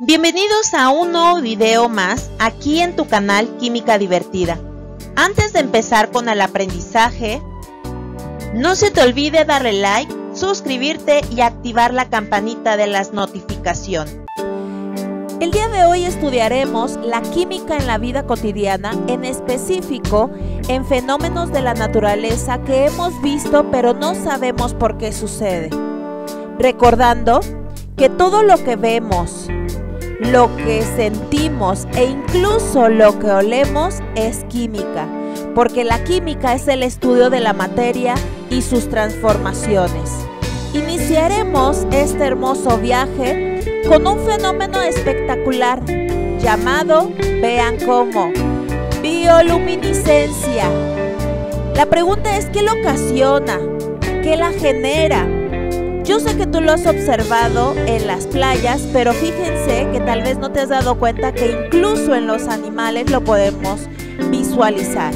Bienvenidos a un nuevo video más aquí en tu canal Química Divertida. Antes de empezar con el aprendizaje, no se te olvide darle like, suscribirte y activar la campanita de las notificaciones. El día de hoy estudiaremos la química en la vida cotidiana, en específico en fenómenos de la naturaleza que hemos visto pero no sabemos por qué sucede. Recordando que todo lo que vemos, lo que sentimos e incluso lo que olemos es química, porque la química es el estudio de la materia y sus transformaciones. Iniciaremos este hermoso viaje con un fenómeno espectacular llamado, vean cómo, bioluminiscencia. La pregunta es, ¿qué lo ocasiona? ¿Qué la genera? Yo sé que tú lo has observado en las playas, pero fíjense que tal vez no te has dado cuenta que incluso en los animales lo podemos visualizar.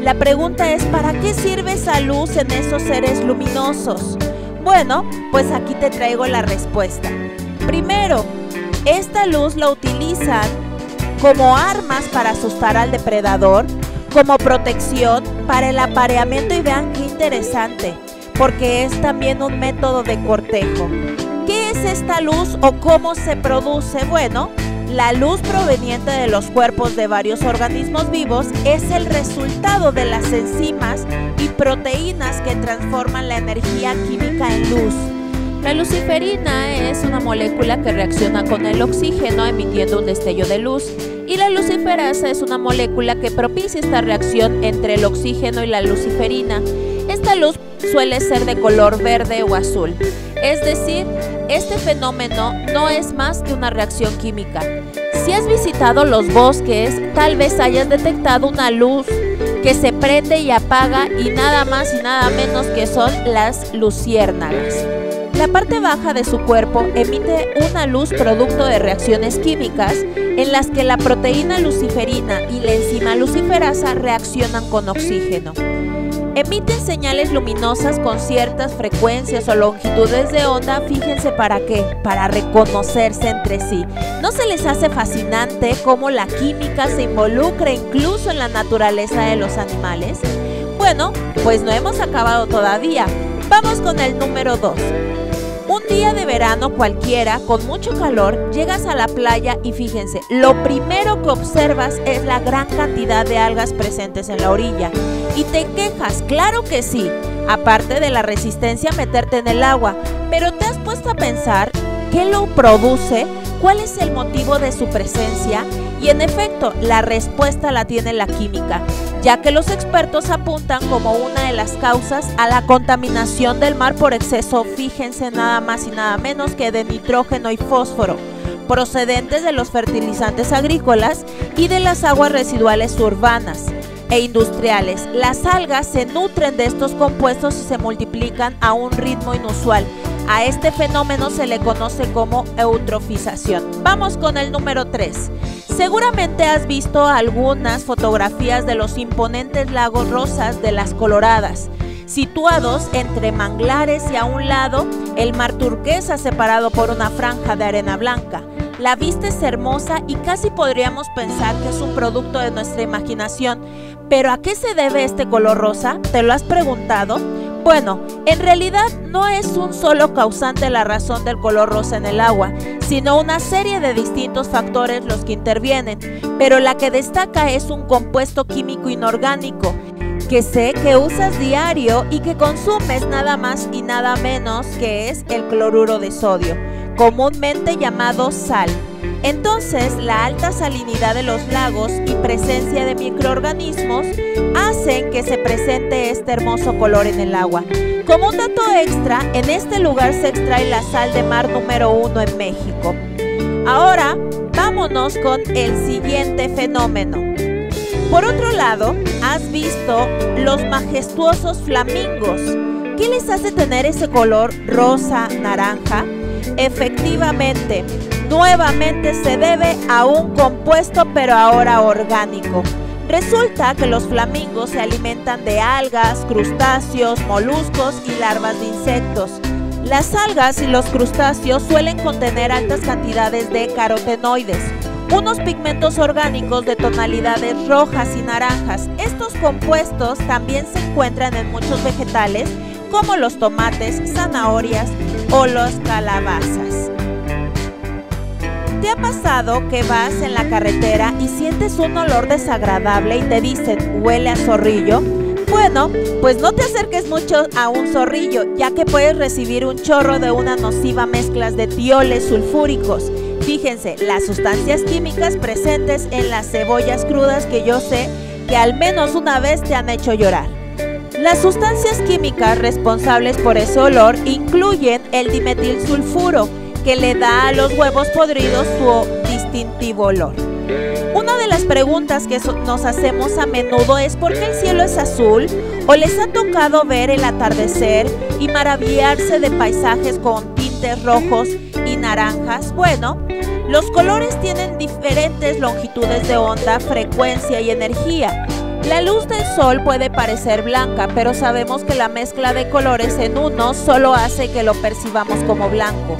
La pregunta es, ¿para qué sirve esa luz en esos seres luminosos? Bueno, pues aquí te traigo la respuesta. Primero, esta luz la utilizan como armas para asustar al depredador, como protección para el apareamiento y vean qué interesante porque es también un método de cortejo. ¿Qué es esta luz o cómo se produce? Bueno, la luz proveniente de los cuerpos de varios organismos vivos es el resultado de las enzimas y proteínas que transforman la energía química en luz. La luciferina es una molécula que reacciona con el oxígeno emitiendo un destello de luz y la luciferasa es una molécula que propicia esta reacción entre el oxígeno y la luciferina. Esta luz suele ser de color verde o azul. Es decir, este fenómeno no es más que una reacción química. Si has visitado los bosques, tal vez hayas detectado una luz que se prende y apaga y nada más y nada menos que son las luciérnagas. La parte baja de su cuerpo emite una luz producto de reacciones químicas en las que la proteína luciferina y la enzima luciferasa reaccionan con oxígeno. Emiten señales luminosas con ciertas frecuencias o longitudes de onda, fíjense para qué, para reconocerse entre sí. ¿No se les hace fascinante cómo la química se involucra incluso en la naturaleza de los animales? Bueno, pues no hemos acabado todavía. Vamos con el número 2. Un día de verano cualquiera, con mucho calor, llegas a la playa y fíjense, lo primero que observas es la gran cantidad de algas presentes en la orilla. Y te quejas, claro que sí, aparte de la resistencia a meterte en el agua, pero te has puesto a pensar qué lo produce, cuál es el motivo de su presencia y en efecto, la respuesta la tiene la química ya que los expertos apuntan como una de las causas a la contaminación del mar por exceso, fíjense nada más y nada menos que de nitrógeno y fósforo, procedentes de los fertilizantes agrícolas y de las aguas residuales urbanas e industriales. Las algas se nutren de estos compuestos y se multiplican a un ritmo inusual. A este fenómeno se le conoce como eutrofización. Vamos con el número 3. Seguramente has visto algunas fotografías de los imponentes lagos rosas de las Coloradas, situados entre manglares y a un lado el mar turquesa separado por una franja de arena blanca. La vista es hermosa y casi podríamos pensar que es un producto de nuestra imaginación, pero ¿a qué se debe este color rosa? ¿Te lo has preguntado? Bueno, en realidad no es un solo causante la razón del color rosa en el agua, sino una serie de distintos factores los que intervienen, pero la que destaca es un compuesto químico inorgánico que sé que usas diario y que consumes nada más y nada menos que es el cloruro de sodio, comúnmente llamado sal. Entonces, la alta salinidad de los lagos y presencia de microorganismos hacen que se presente este hermoso color en el agua. Como un dato extra, en este lugar se extrae la sal de mar número uno en México. Ahora, vámonos con el siguiente fenómeno. Por otro lado, has visto los majestuosos flamingos. ¿Qué les hace tener ese color rosa, naranja? Efectivamente, nuevamente se debe a un compuesto pero ahora orgánico. Resulta que los flamingos se alimentan de algas, crustáceos, moluscos y larvas de insectos. Las algas y los crustáceos suelen contener altas cantidades de carotenoides, unos pigmentos orgánicos de tonalidades rojas y naranjas. Estos compuestos también se encuentran en muchos vegetales como los tomates, zanahorias o las calabazas. ¿Te ha pasado que vas en la carretera y sientes un olor desagradable y te dicen huele a zorrillo? Bueno, pues no te acerques mucho a un zorrillo, ya que puedes recibir un chorro de una nociva mezcla de tioles sulfúricos. Fíjense, las sustancias químicas presentes en las cebollas crudas que yo sé que al menos una vez te han hecho llorar. Las sustancias químicas responsables por ese olor incluyen el dimetilsulfuro, que le da a los huevos podridos su distintivo olor. Una de las preguntas que nos hacemos a menudo es por qué el cielo es azul o les ha tocado ver el atardecer y maravillarse de paisajes con tintes rojos y naranjas. Bueno, los colores tienen diferentes longitudes de onda, frecuencia y energía. La luz del sol puede parecer blanca, pero sabemos que la mezcla de colores en uno solo hace que lo percibamos como blanco.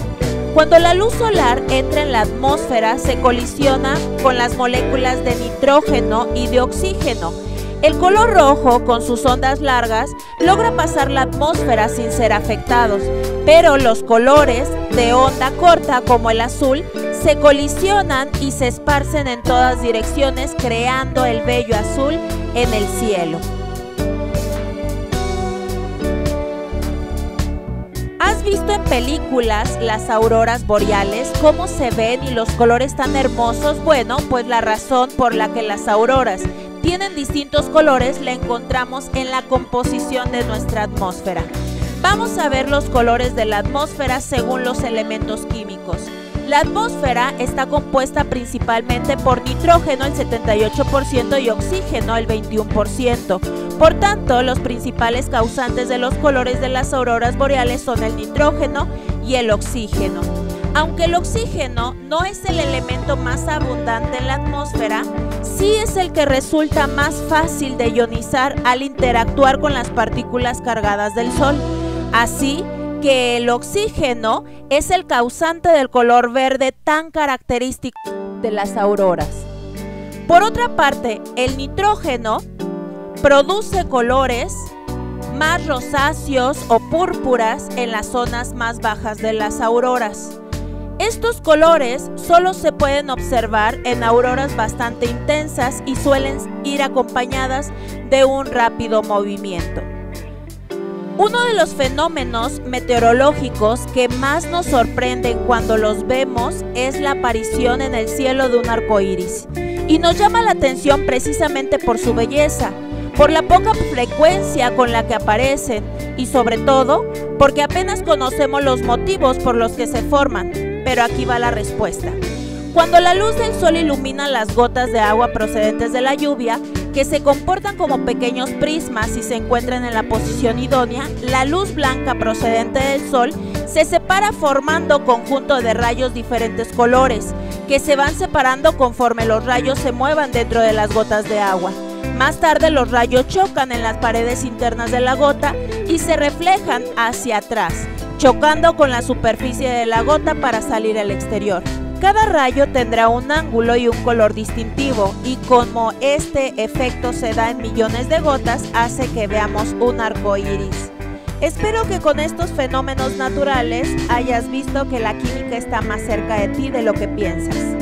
Cuando la luz solar entra en la atmósfera, se colisiona con las moléculas de nitrógeno y de oxígeno. El color rojo, con sus ondas largas, logra pasar la atmósfera sin ser afectados, pero los colores de onda corta, como el azul, se colisionan y se esparcen en todas direcciones, creando el bello azul en el cielo. Visto en películas las auroras boreales? ¿Cómo se ven y los colores tan hermosos? Bueno, pues la razón por la que las auroras tienen distintos colores la encontramos en la composición de nuestra atmósfera. Vamos a ver los colores de la atmósfera según los elementos químicos. La atmósfera está compuesta principalmente por nitrógeno el 78% y oxígeno el 21%. Por tanto, los principales causantes de los colores de las auroras boreales son el nitrógeno y el oxígeno. Aunque el oxígeno no es el elemento más abundante en la atmósfera, sí es el que resulta más fácil de ionizar al interactuar con las partículas cargadas del Sol. Así, que el oxígeno es el causante del color verde tan característico de las auroras. Por otra parte, el nitrógeno produce colores más rosáceos o púrpuras en las zonas más bajas de las auroras. Estos colores solo se pueden observar en auroras bastante intensas y suelen ir acompañadas de un rápido movimiento. Uno de los fenómenos meteorológicos que más nos sorprenden cuando los vemos es la aparición en el cielo de un arco iris. Y nos llama la atención precisamente por su belleza, por la poca frecuencia con la que aparecen y sobre todo porque apenas conocemos los motivos por los que se forman. Pero aquí va la respuesta. Cuando la luz del sol ilumina las gotas de agua procedentes de la lluvia, que se comportan como pequeños prismas y se encuentran en la posición idónea, la luz blanca procedente del sol se separa formando conjunto de rayos diferentes colores, que se van separando conforme los rayos se muevan dentro de las gotas de agua. Más tarde los rayos chocan en las paredes internas de la gota y se reflejan hacia atrás, chocando con la superficie de la gota para salir al exterior. Cada rayo tendrá un ángulo y un color distintivo y como este efecto se da en millones de gotas hace que veamos un arco iris. Espero que con estos fenómenos naturales hayas visto que la química está más cerca de ti de lo que piensas.